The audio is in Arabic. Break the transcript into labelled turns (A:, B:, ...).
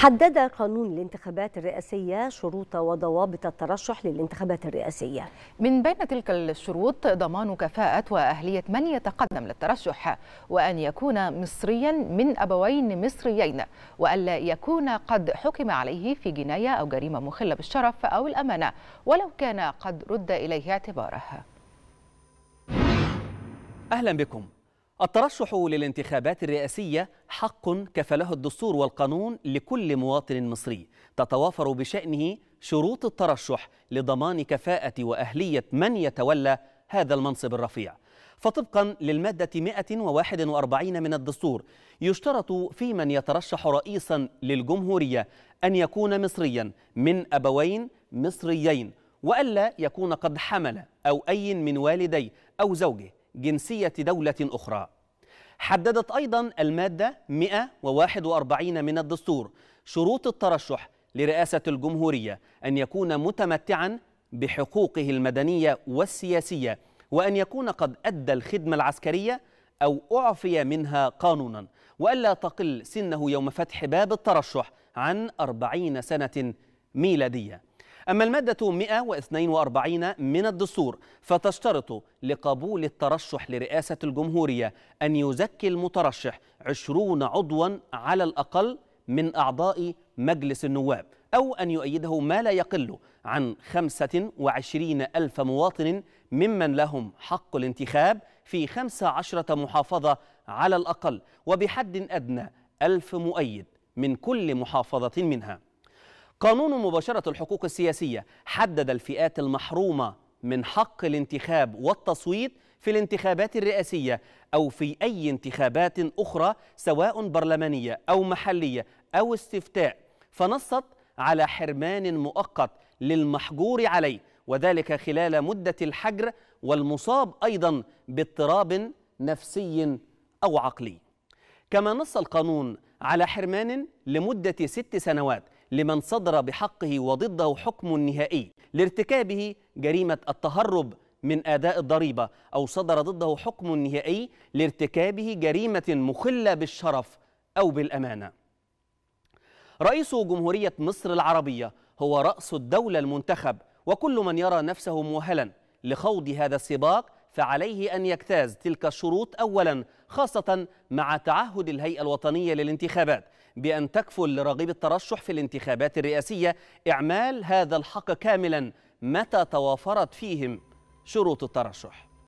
A: حدد قانون الانتخابات الرئاسية شروط وضوابط الترشح للانتخابات الرئاسية.
B: من بين تلك الشروط ضمان كفاءة وأهلية من يتقدم للترشح وأن يكون مصريا من أبوين مصريين وألا يكون قد حكم عليه في جناية أو جريمة مخلة بالشرف أو الأمانة ولو كان قد رد إليه اعتباره.
C: أهلا بكم. الترشح للانتخابات الرئاسية حق كفله الدستور والقانون لكل مواطن مصري. تتوافر بشأنه شروط الترشح لضمان كفاءة وأهلية من يتولى هذا المنصب الرفيع. فطبقا للمادة 141 من الدستور يشترط في من يترشح رئيسا للجمهورية أن يكون مصريا من أبوين مصريين وألا يكون قد حمل أو أي من والديه أو زوجه. جنسية دولة أخرى. حددت أيضا المادة 141 من الدستور شروط الترشح لرئاسة الجمهورية أن يكون متمتعا بحقوقه المدنية والسياسية وأن يكون قد أدى الخدمة العسكرية أو أعفي منها قانونا وألا تقل سنه يوم فتح باب الترشح عن أربعين سنة ميلادية. أما المادة 142 من الدستور فتشترط لقبول الترشح لرئاسة الجمهورية أن يزكي المترشح عشرون عضوا على الأقل من أعضاء مجلس النواب أو أن يؤيده ما لا يقل عن 25 ألف مواطن ممن لهم حق الانتخاب في 15 محافظة على الأقل وبحد أدنى ألف مؤيد من كل محافظة منها. قانون مباشرة الحقوق السياسية حدد الفئات المحرومة من حق الانتخاب والتصويت في الانتخابات الرئاسية أو في أي انتخابات أخرى سواء برلمانية أو محلية أو استفتاء. فنصت على حرمان مؤقت للمحجور عليه وذلك خلال مدة الحجر والمصاب أيضا باضطراب نفسي أو عقلي. كما نص القانون على حرمان لمدة ست سنوات لمن صدر بحقه وضده حكم نهائي لارتكابه جريمة التهرب من أداء الضريبة أو صدر ضده حكم نهائي لارتكابه جريمة مخلة بالشرف أو بالأمانة. رئيس جمهورية مصر العربية هو رأس الدولة المنتخب وكل من يرى نفسه مؤهلا لخوض هذا السباق فعليه أن يجتاز تلك الشروط أولا خاصة مع تعهد الهيئة الوطنية للانتخابات بأن تكفل لرغيب الترشح في الانتخابات الرئاسية إعمال هذا الحق كاملا متى توافرت فيهم شروط الترشح.